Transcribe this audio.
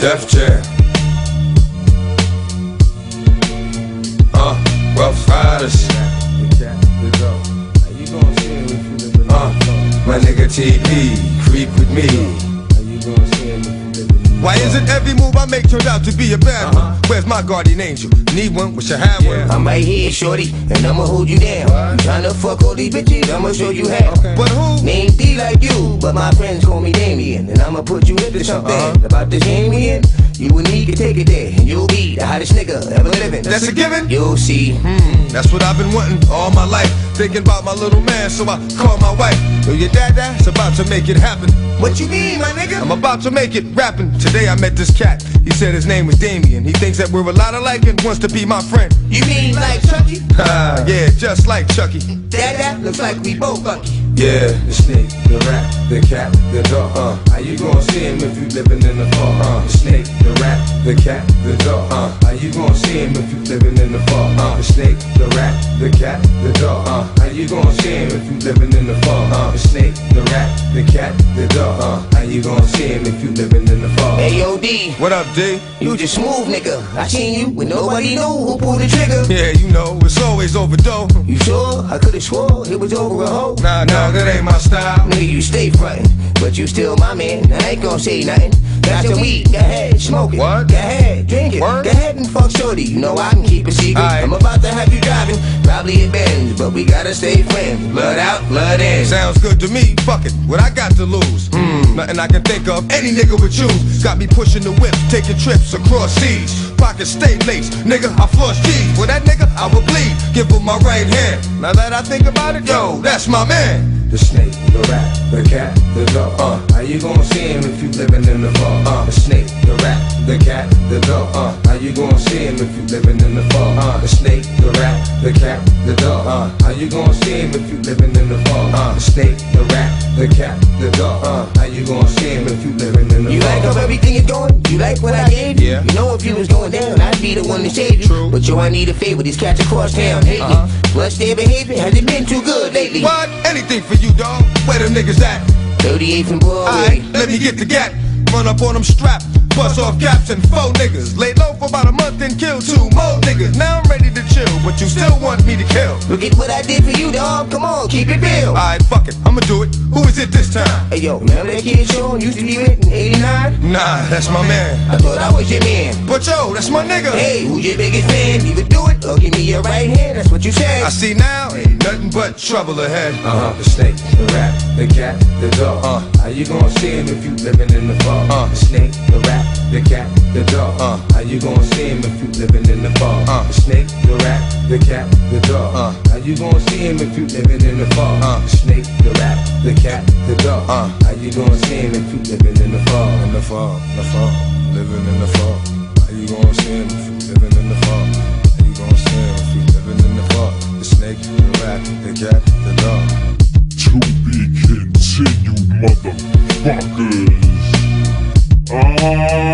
Def Jam. Uh, Ruff Ryders. Uh, my nigga TP, creep with me. Why is it every move I make turned out to be a bad one? Where's my guardian angel? Need one? Wish I had one. I'm right here, shorty, and I'ma hold you down. You tryna fuck all these bitches, I'ma show you how. But who? Name D like you, but my friends call me Damien. And I'ma put you into something Uh-huh. about this Damien. You and me can take it there, and you'll be the hottest nigga ever living. That's a given? You'll see. That's what I've been wanting all my life. Thinking about my little man, so I call my wife. Yo, your dad, that's about to make it happen. What you mean, my nigga? I'm about to make it rapping. Today I met this cat. He said his name was Damien. He thinks that we're a lot alike and wants to be my friend. You mean like Chucky? Ah, yeah, just like Chucky. That looks like we both lucky. Yeah, the snake, the rat, the cat, the dog. Uh, how you gonna see him if you living in the fog? Uh, the snake, the rat, the cat, the dog. Uh, how you gonna see him if you living in the fog? Uh, the snake, the cat, the dog. Uh, how you gonna see him if you living in the fog? Uh, the snake, the rat, the cat, the dog. Uh, how you gonna see him if you living in the fog? AOD, What up, D? you just smooth nigga. I seen you when nobody knew who pulled the trigger. Yeah, you always overdose. You sure? I could've swore it was over a hoe. Nah, nah, that ain't my style. Nigga, you stay frontin', but you still my man. I ain't gon' say nothing. Got some weed, go ahead, smoke it. What? Go ahead, drink it. Word? Go ahead and fuck shorty. You know I can keep a secret. Aight. I'm about to have you driving, probably a Benz, but we gotta stay friends. Blood out, blood in. Sounds good to me. Fuck it. What I got to lose? Hmm. Nothing I can think of. Any nigga would choose. Got me pushing the whip, taking trips across seas. Pockets stay laced. Nigga, I floss G's. For that nigga, I will bleed. Give him my right hand. Now that I think about it, yo, that's my man. The snake, the rat, the cat, the dog. Uh, how you gonna see him if you living in the fog? Uh, the snake, the rat, the cat, the dog. Uh, how you gonna see him if you living in the fog? Uh, the snake, the rat, the cat, the dog. Uh, how you gonna see him if you living in the fog? Uh, the snake, the rat, the cat, the dog. Uh, how you gonna see him you living in the You fog? like how everything is going? You like what I gave you? Yeah. You know if you was going down, I'd be the one to save you. True. But yo, I need a favor. These cats across town hate Uh-huh. me. Plus their behavior hasn't been too good lately. What? Anything for you, dog. Where them niggas at? 38th and Broadway. Alright, let me get the gap. Run up on them strap. Bust off caps and four niggas. Lay low for about a month and kill two more niggas. Now I'm ready to chill, but you still want me to kill. Look at what I did for you, dog. Come on, keep it real. Alright, fuck it. I'ma do it. Who is it this time? Hey yo, remember that kid Sean used to be with in 89? Nah, that's my man. I thought I was your man. But yo, that's my nigga. Hey, who's your biggest fan? Either do it or give me your right hand. That's what you said. I see now, ain't nothing but trouble ahead. Uh huh. The snake, the rat, the cat, the dog. Uh. How you gonna see him if you living in the fog? Uh. The snake, the cat, the dog. Uh. How you gonna see him if you living in the fog? Uh. The snake, the rat, the cat, the dog. Uh. How you gonna see him if you living in the fog? Uh. The snake, the rat, the cat, the dog. Uh. How you gonna see him if you living in the fog? In the fall, the fall, living in the fall. How you gonna see him if you living in the fall? How you gonna see him if you living in the fall? The snake, the rat, the cat, the dog. To be continued, motherfuckers. Ah.